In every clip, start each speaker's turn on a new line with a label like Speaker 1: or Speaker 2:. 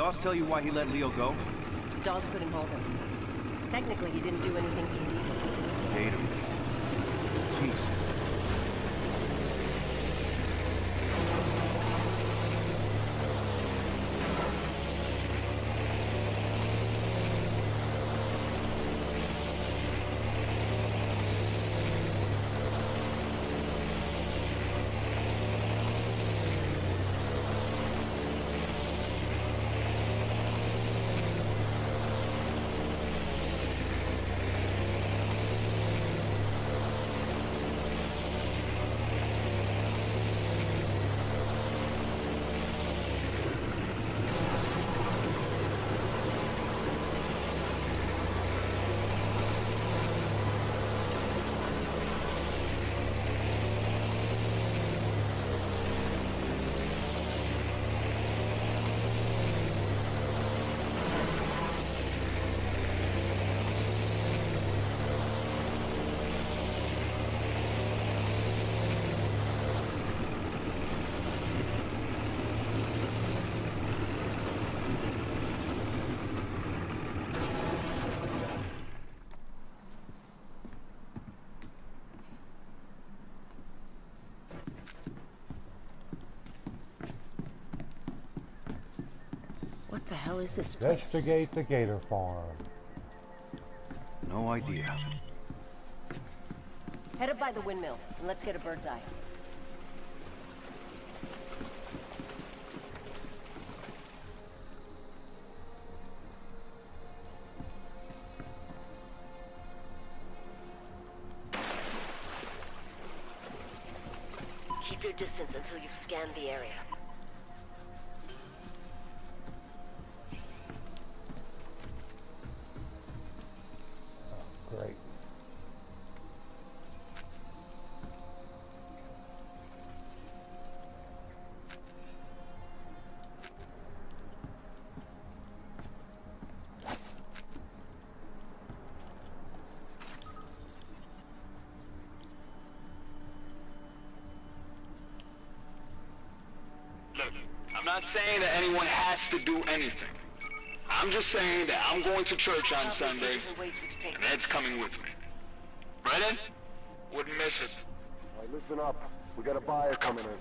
Speaker 1: Dawes tell you why he let Leo go?
Speaker 2: Dawes couldn't hold him. Technically, he didn't do anything illegal.
Speaker 1: Gator.
Speaker 2: What the hell is this place?
Speaker 3: Investigate the Gator Farm.
Speaker 1: No idea.
Speaker 2: Head up by the windmill, and let's get a bird's eye. Keep your distance until you've scanned the area.
Speaker 4: Not saying that anyone has to do anything. I'm just saying that I'm going to church on Sunday, and Ed's coming with me. Brennan? Wouldn't miss it.
Speaker 5: All right, listen up. We got a buyer coming in.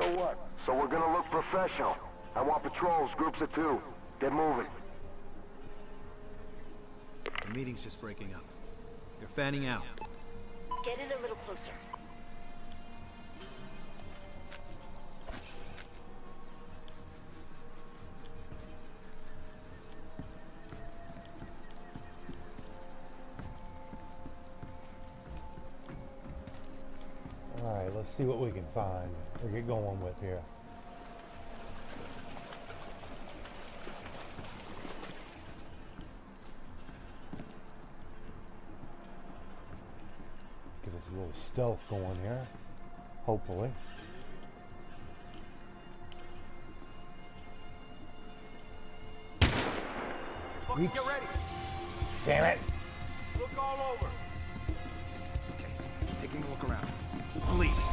Speaker 5: So what? So we're gonna look professional. I want patrols, groups of two. Get moving.
Speaker 1: The meeting's just breaking up. You're fanning out.
Speaker 2: Get in a little closer.
Speaker 3: See what we can find or get going with here. Get us a little stealth going here. Hopefully.
Speaker 6: Fucking get ready.
Speaker 3: Damn it!
Speaker 6: Look all over.
Speaker 1: Okay, taking a look around. Police.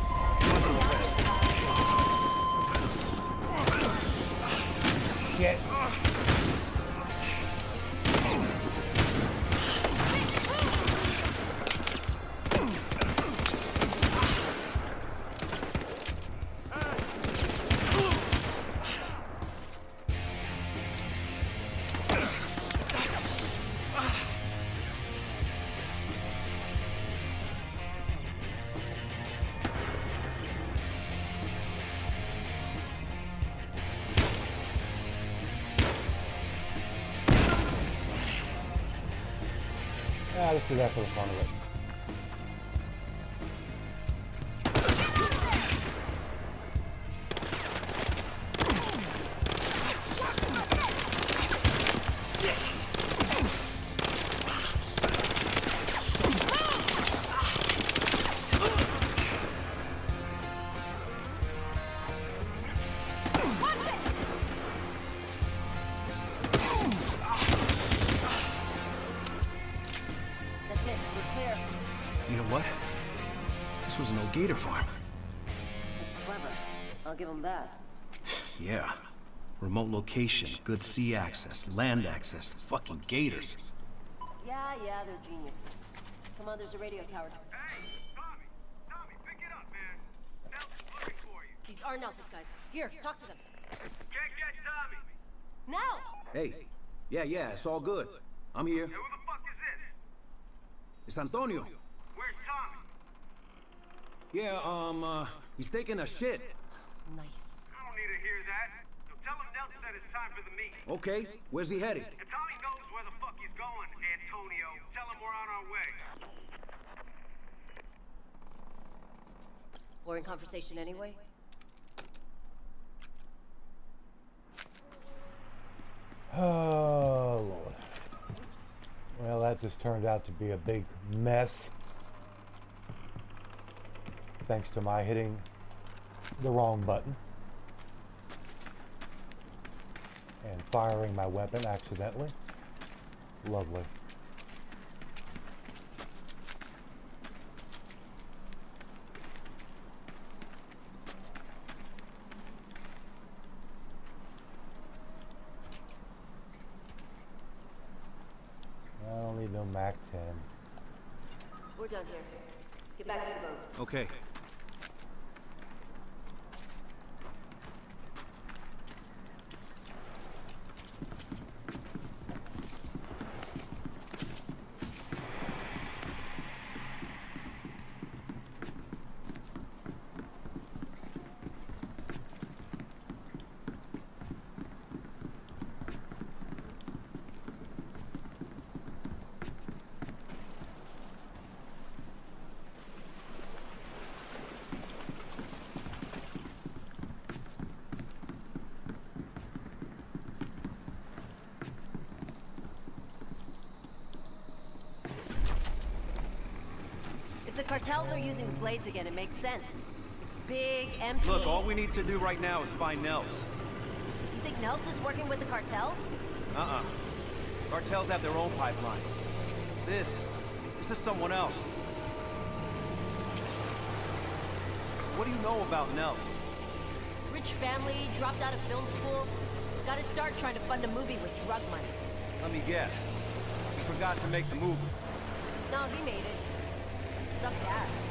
Speaker 3: Let's do that for the fun of it.
Speaker 1: Gator farm.
Speaker 2: That's clever. I'll give him that.
Speaker 1: Yeah. Remote location, good sea access, land access, fucking gators.
Speaker 2: Yeah, yeah, they're geniuses. Come on, there's a radio tower.
Speaker 6: Hey, Tommy! Tommy, pick it up, man! Nelson's looking for you.
Speaker 2: These are Nelson's guys. Here, talk to them.
Speaker 6: Can't get Tommy!
Speaker 2: Now!
Speaker 7: Hey, yeah, yeah, it's all good. I'm here.
Speaker 6: Hey, who the fuck is this?
Speaker 7: It's Antonio.
Speaker 6: Where's Tommy?
Speaker 7: Yeah, um, uh, he's taking a shit.
Speaker 2: Nice.
Speaker 6: I don't need to hear that. So tell him Nelson that it's time for the meeting.
Speaker 7: Okay, where's he headed?
Speaker 6: And Tommy knows where the fuck he's going, Antonio. Tell him we're on our way.
Speaker 2: Boring conversation anyway?
Speaker 3: Oh, Lord. Well, that just turned out to be a big mess. Thanks to my hitting the wrong button. And firing my weapon accidentally. Lovely. I don't need no MAC 10.
Speaker 2: We're done here. Get back to the boat.
Speaker 1: Okay.
Speaker 2: Cartels are using the Glades again, it makes sense. It's big, empty.
Speaker 1: Look, all we need to do right now is find Nels.
Speaker 2: You think Nels is working with the cartels?
Speaker 1: Uh-uh. Cartels have their own pipelines. This, this is someone else. What do you know about Nels?
Speaker 2: Rich family, dropped out of film school. Gotta start trying to fund a movie with drug money.
Speaker 1: Let me guess. He forgot to make the movie.
Speaker 2: No, he made it. Sucked ass.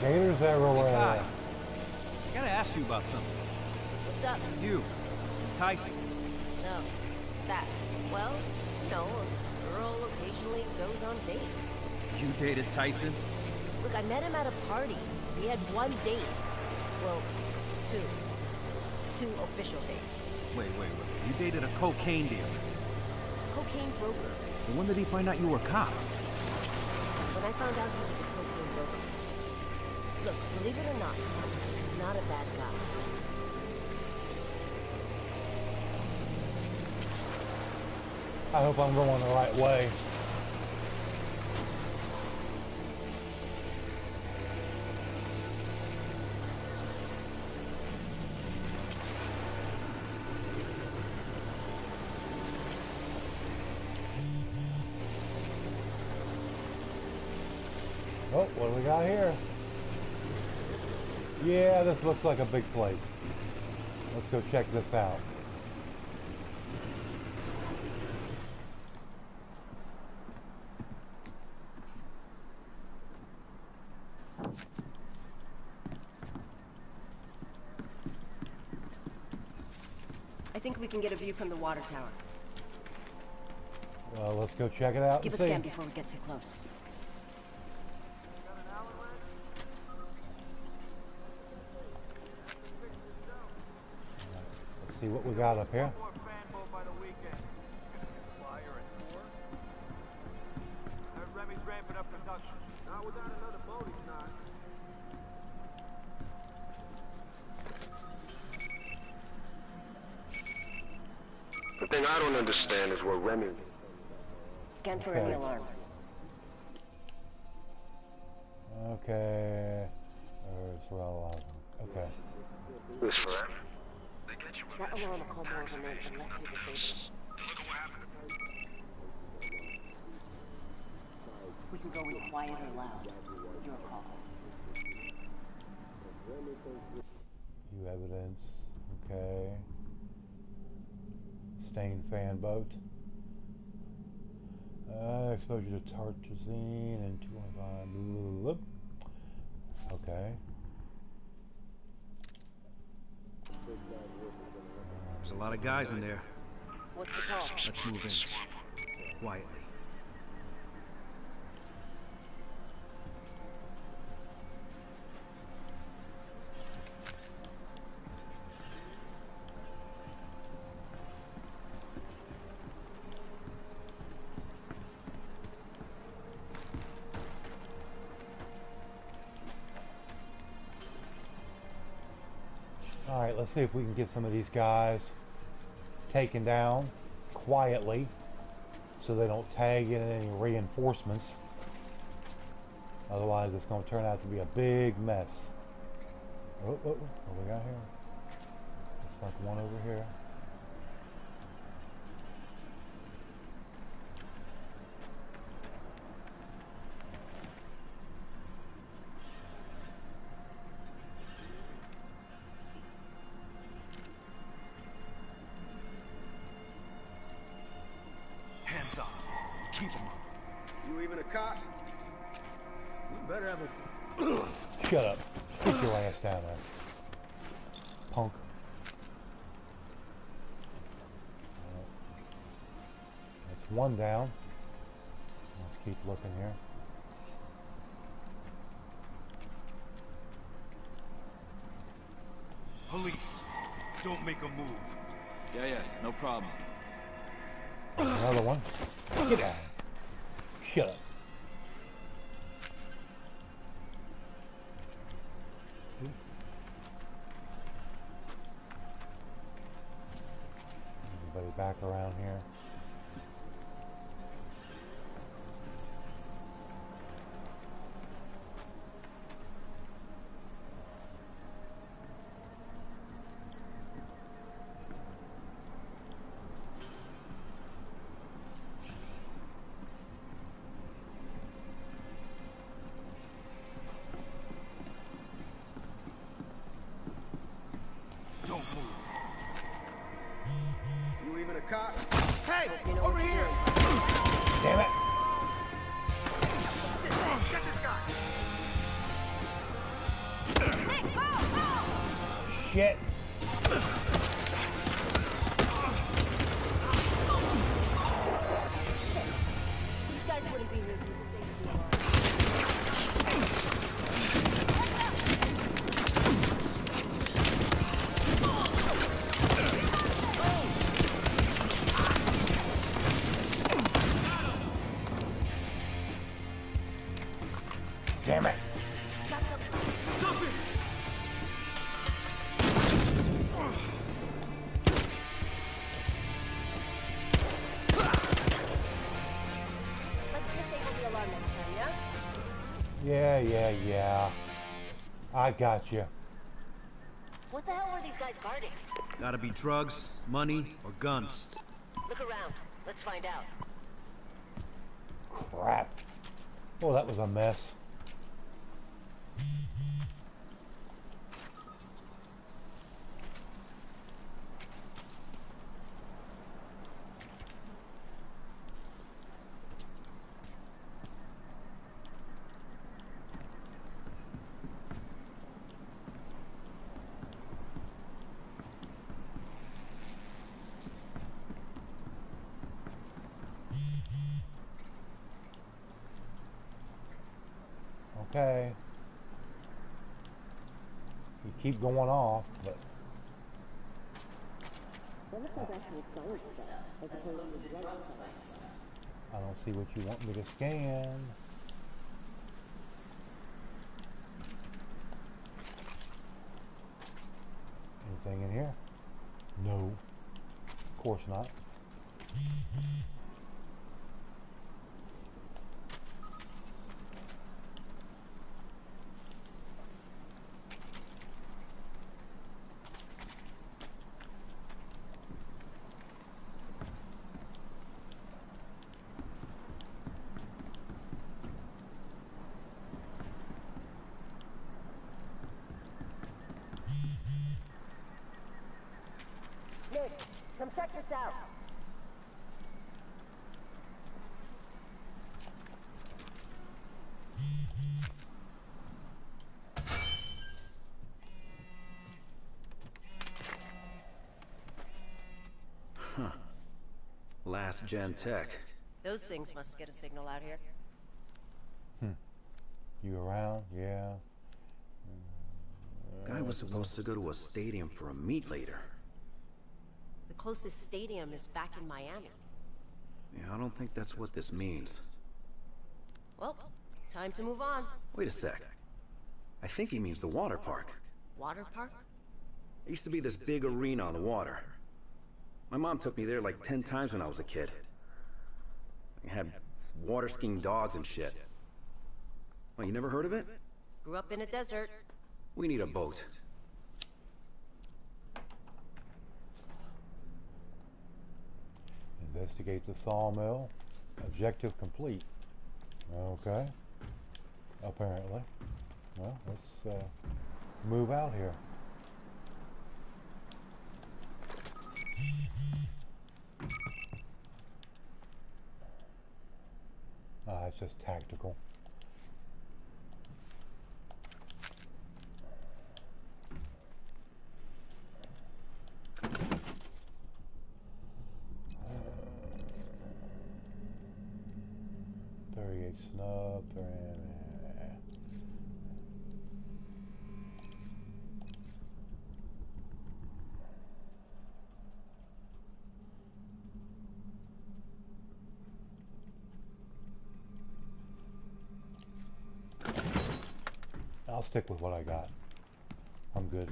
Speaker 3: Gators
Speaker 1: Khai,
Speaker 3: everywhere.
Speaker 1: I gotta ask you about something.
Speaker 2: What's up?
Speaker 1: You, Tyson.
Speaker 2: No. That. Well, you know, a girl occasionally goes on dates.
Speaker 1: You dated Tyson?
Speaker 2: Look, I met him at a party. We had one date. Well, two. Two official dates.
Speaker 1: Wait, wait, wait. You dated a cocaine dealer.
Speaker 2: Cocaine broker.
Speaker 1: So when did he find out you were a cop?
Speaker 2: When I found out he was a cocaine broker. Look, believe it or not, he's not a bad guy.
Speaker 3: I hope I'm going the right way. This looks like a big place. Let's go check this out.
Speaker 2: I think we can get a view from the water tower.
Speaker 3: Well, let's go check it out
Speaker 2: Give a scan before we get too close.
Speaker 3: See what we got up here.
Speaker 6: More fan boat by the weekend. Flyer a tour? Heard Remy's ramping up production. Not without another boat, he's not.
Speaker 5: The thing I don't understand is where Remy...
Speaker 2: Scan for any
Speaker 3: Okay.
Speaker 2: alarms.
Speaker 3: Okay. Or well, um, okay.
Speaker 5: is for.
Speaker 2: That alarm will call more than unless we disable it. We can go in quiet or loud. Your call.
Speaker 3: View evidence. Okay. Stained fan boat. Uh, exposure to tartrazine and 215. Okay.
Speaker 7: There's a lot of guys in there.
Speaker 2: What's the call?
Speaker 7: Let's move in. Quietly.
Speaker 3: All right, let's see if we can get some of these guys taken down quietly so they don't tag in any reinforcements. Otherwise, it's going to turn out to be a big mess. Oh, oh, what we got here? Looks like one over here. One down. Let's keep looking here.
Speaker 6: Police, don't make a move.
Speaker 8: Yeah, yeah, no problem.
Speaker 3: Another one. Get out. Shut up. Everybody back around here. Shit!
Speaker 2: Yeah,
Speaker 3: yeah, yeah. I got you.
Speaker 2: What the hell were these guys guarding?
Speaker 7: Gotta be drugs, money, or guns.
Speaker 2: Look around. Let's find out.
Speaker 3: Crap. Oh, that was a mess. Okay. You keep going off, but I don't see what you want me to scan. Anything in here? No. Of course not.
Speaker 2: Check this out.
Speaker 1: Last gen tech.
Speaker 2: Those things must get a signal out here. Hmm.
Speaker 3: You around? Yeah.
Speaker 1: Guy was supposed to go to a stadium for a meet later.
Speaker 2: Closest stadium is back in Miami.
Speaker 1: Yeah, I don't think that's what this means.
Speaker 2: Well, time to move on.
Speaker 1: Wait a sec. I think he means the water park.
Speaker 2: Water park?
Speaker 1: There used to be this big arena on the water. My mom took me there like ten times when I was a kid. They had water skiing dogs and shit. Oh, you never heard of it?
Speaker 2: Grew up in a desert.
Speaker 1: We need a boat.
Speaker 3: Investigate the sawmill. Objective complete. Okay. Apparently. Well, let's uh, move out here. Ah, it's just tactical. Snub, thirty. Eh, eh. I'll stick with what I got. I'm good.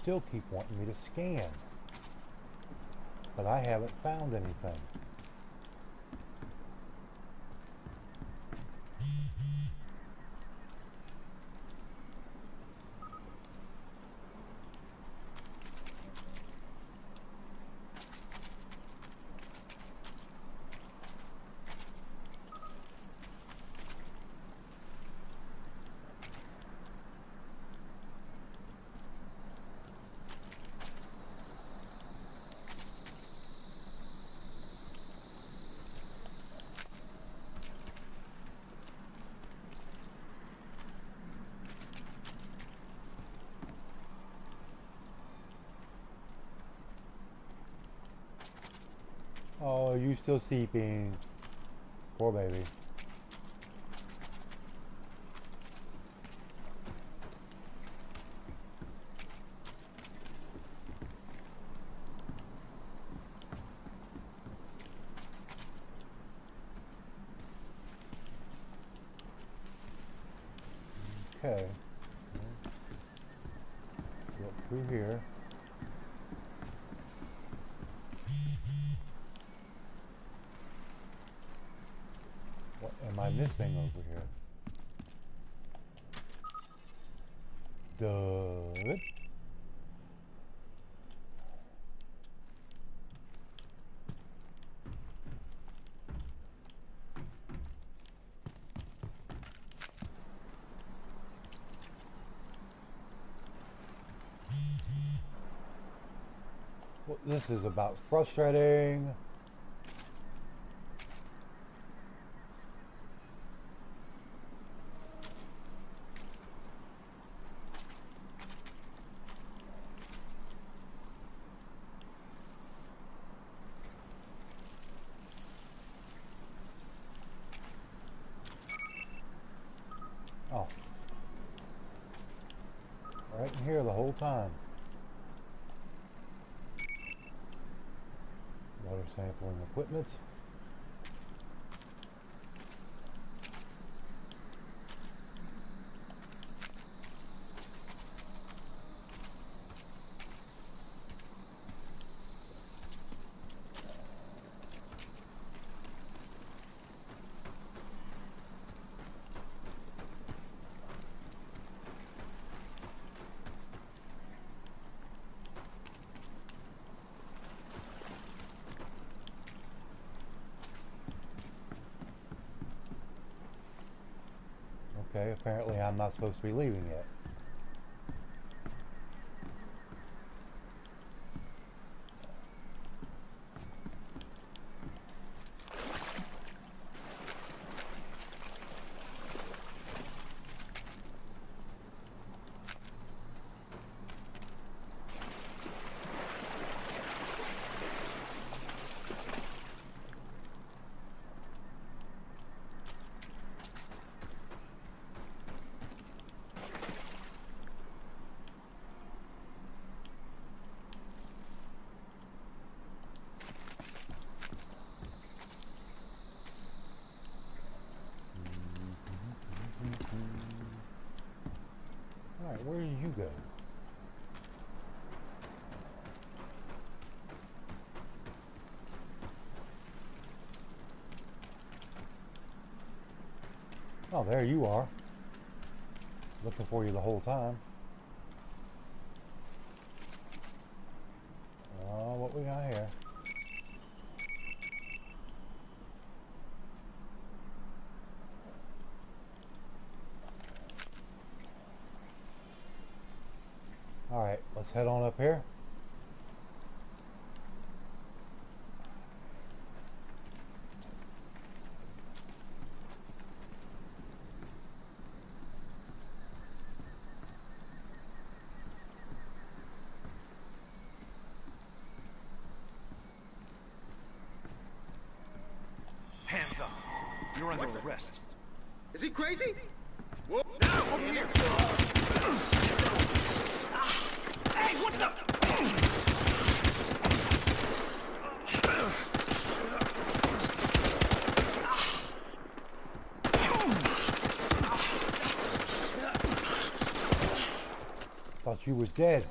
Speaker 3: Still keep wanting me to scan. But I haven't found anything. Oh, you still sleeping. Poor baby. Okay. Look through here. What am I missing over here? Good. Well, this is about frustrating. Oh. Right in here the whole time. Equipment. Apparently I'm not supposed to be leaving yet. Alright, where did you go? Oh, there you are. Looking for you the whole time. Oh, what we got here? Alright, let's head on up here.
Speaker 1: Hands up. You're under arrest.
Speaker 9: Is he crazy?
Speaker 3: Ah, Thought you was dead.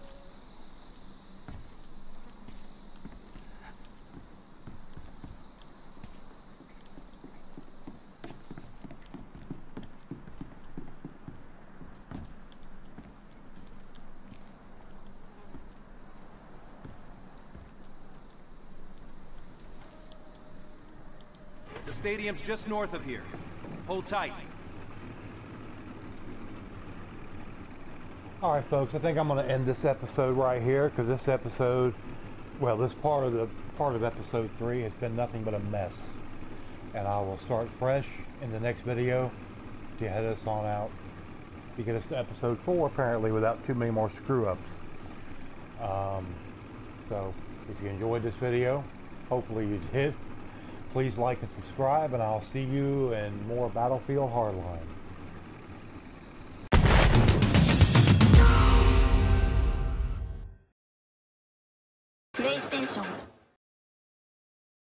Speaker 1: Stadium's just north of here. Hold tight.
Speaker 3: All right, folks. I think I'm going to end this episode right here because this episode, well, this part of the part of episode three has been nothing but a mess, and I will start fresh in the next video to head us on out to get us to episode four apparently without too many more screw ups. Um, so, if you enjoyed this video, hopefully you did. Please like and subscribe, and I'll see you in more Battlefield Hardline.